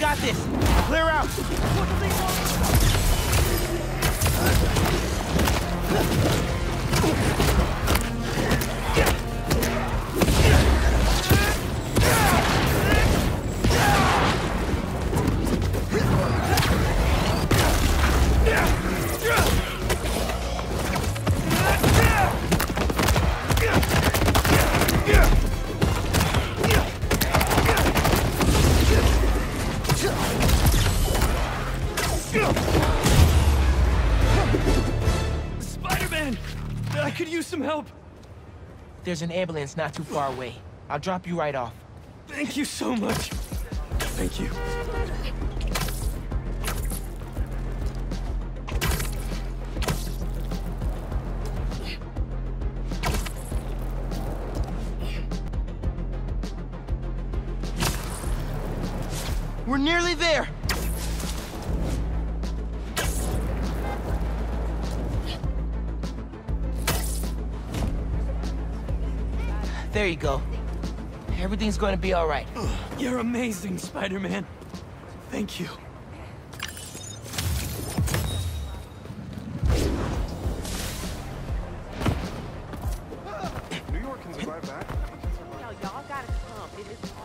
got this. Clear out. Spider-Man! I could use some help. There's an ambulance not too far away. I'll drop you right off. Thank you so much. Thank you. We're nearly there. There you go. Everything's gonna be all right. You're amazing, Spider-Man. Thank you. New York can survive that. Yo, y'all gotta come.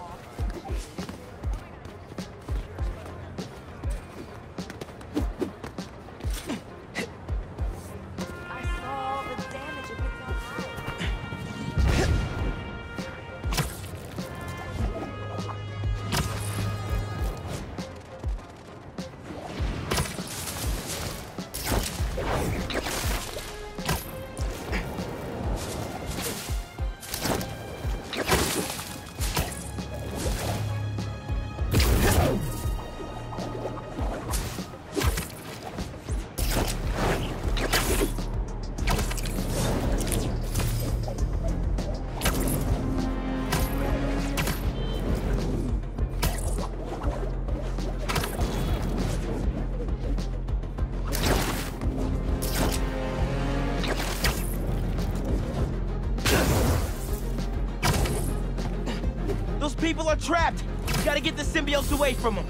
People are trapped. We gotta get the symbiotes away from them.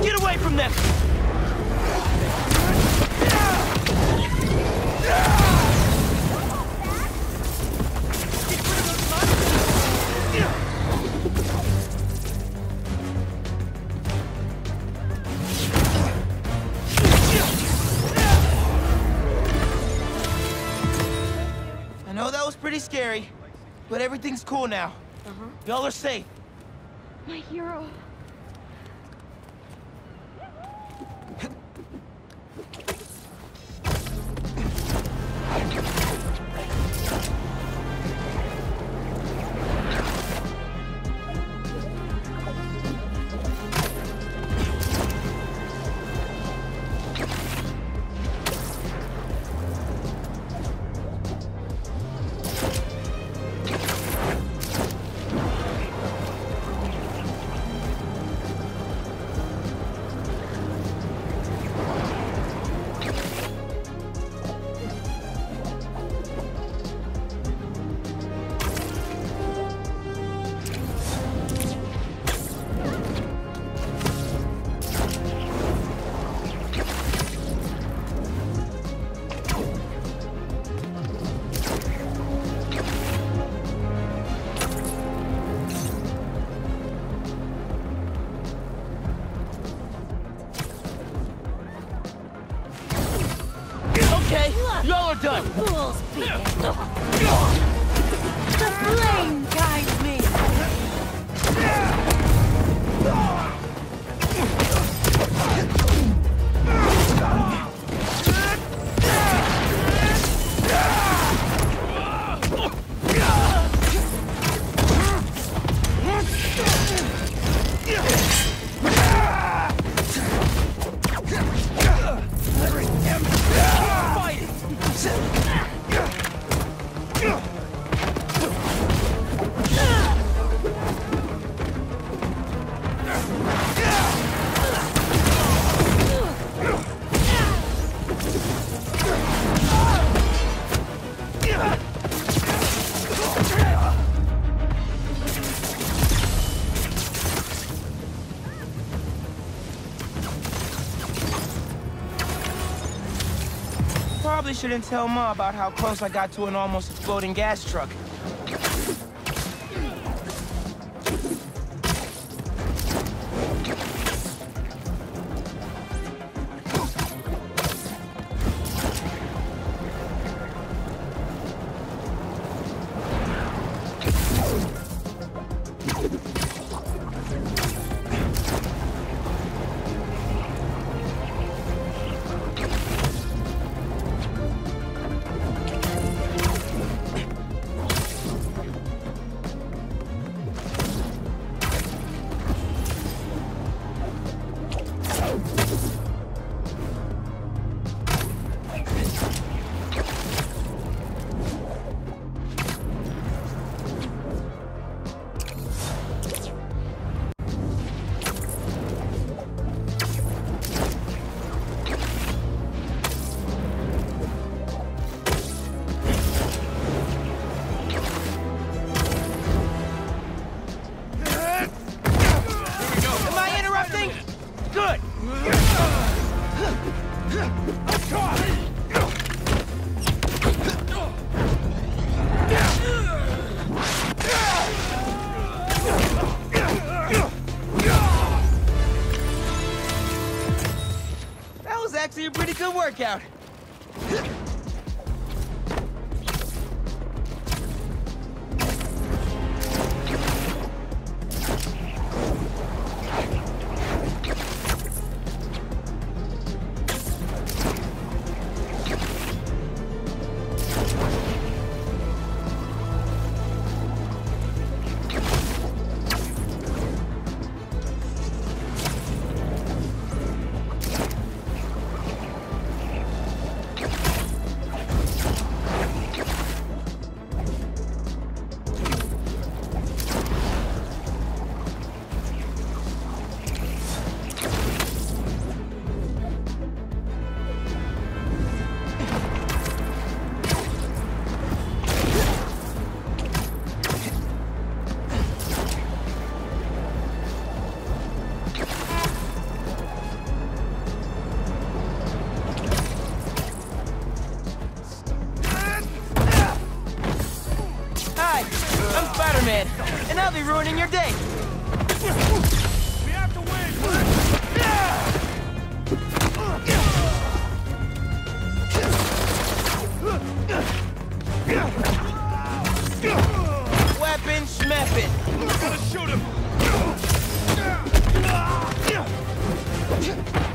Get away from them! Know that was pretty scary, but everything's cool now. Uh-huh. Y'all are safe. My hero. Y'all are done. Fools The flame Ugh! Probably shouldn't tell Ma about how close I got to an almost exploding gas truck. A pretty good workout. Spider-Man, and I'll be ruining your day. We have to win, Weapon. Gotta shoot him!